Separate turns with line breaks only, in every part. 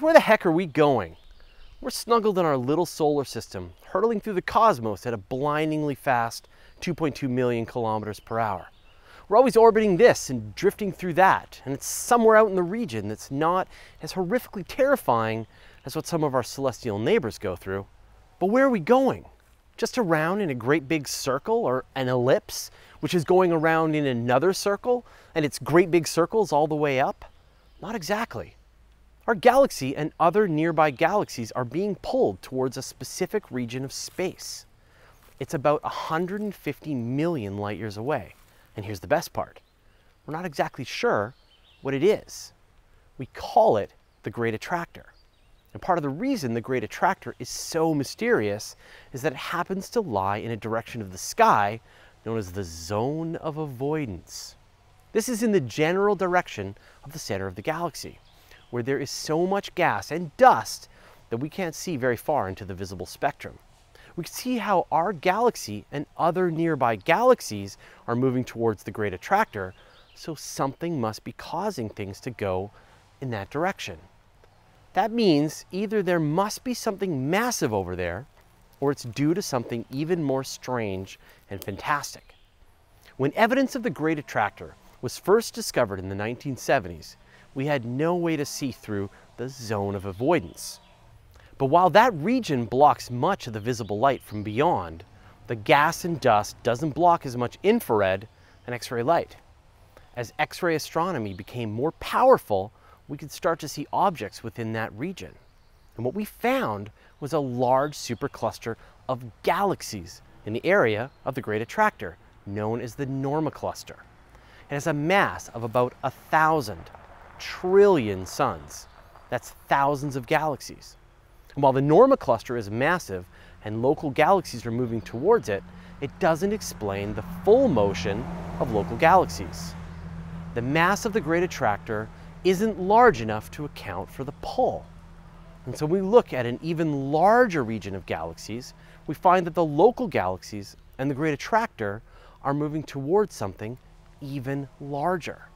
Where the heck are we going? We're snuggled in our little solar system, hurtling through the cosmos at a blindingly fast 2.2 million kilometers per hour. We're always orbiting this and drifting through that, and it's somewhere out in the region that's not as horrifically terrifying as what some of our celestial neighbors go through. But where are we going? Just around in a great big circle or an ellipse, which is going around in another circle, and it's great big circles all the way up? Not exactly. Our galaxy and other nearby galaxies are being pulled towards a specific region of space. It's about 150 million light years away. And here's the best part. We're not exactly sure what it is. We call it the Great Attractor. And part of the reason the Great Attractor is so mysterious is that it happens to lie in a direction of the sky known as the zone of avoidance. This is in the general direction of the center of the galaxy where there is so much gas and dust that we can't see very far into the visible spectrum. We can see how our galaxy and other nearby galaxies are moving towards the Great Attractor, so something must be causing things to go in that direction. That means either there must be something massive over there, or it's due to something even more strange and fantastic. When evidence of the Great Attractor was first discovered in the 1970s, we had no way to see through the zone of avoidance. But while that region blocks much of the visible light from beyond, the gas and dust doesn't block as much infrared and X-ray light. As X-ray astronomy became more powerful, we could start to see objects within that region. And what we found was a large supercluster of galaxies in the area of the Great Attractor, known as the Norma Cluster. It has a mass of about a thousand trillion suns. That's thousands of galaxies. And while the Norma cluster is massive and local galaxies are moving towards it, it doesn't explain the full motion of local galaxies. The mass of the Great Attractor isn't large enough to account for the pull. And so when we look at an even larger region of galaxies, we find that the local galaxies and the Great Attractor are moving towards something even larger.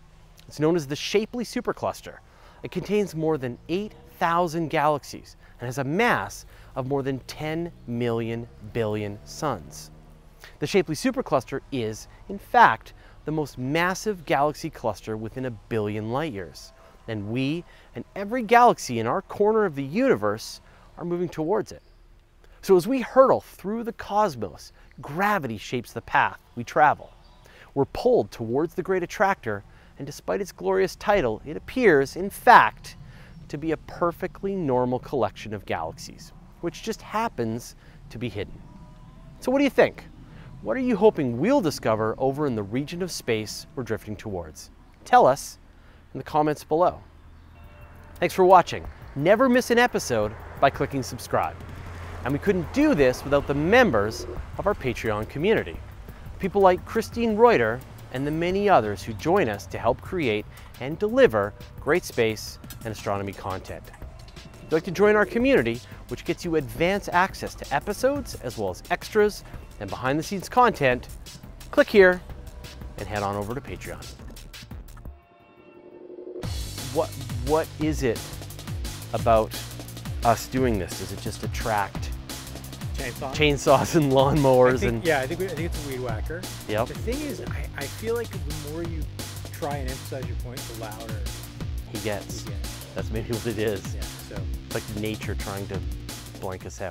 It's known as the Shapley supercluster. It contains more than 8,000 galaxies and has a mass of more than 10 million billion suns. The Shapley supercluster is, in fact, the most massive galaxy cluster within a billion light years. And we and every galaxy in our corner of the universe are moving towards it. So as we hurtle through the cosmos, gravity shapes the path we travel. We're pulled towards the great attractor and despite its glorious title, it appears, in fact, to be a perfectly normal collection of galaxies, which just happens to be hidden. So what do you think? What are you hoping we'll discover over in the region of space we're drifting towards? Tell us in the comments below. Thanks for watching. Never miss an episode by clicking subscribe. And we couldn't do this without the members of our Patreon community. People like Christine Reuter and the many others who join us to help create and deliver great space and astronomy content. If you'd like to join our community, which gets you advance access to episodes as well as extras and behind the scenes content, click here and head on over to Patreon. What, what is it about us doing this? Does it just attract
Chainsaw?
chainsaws and lawnmowers
think,
and
yeah, I think we- I think it's a weed whacker.
Yep.
The thing is, I, I feel like the more you try and emphasize your point, the louder
he gets.
you get.
That's maybe what it is.
Yeah. So
It's like nature trying to blank us out.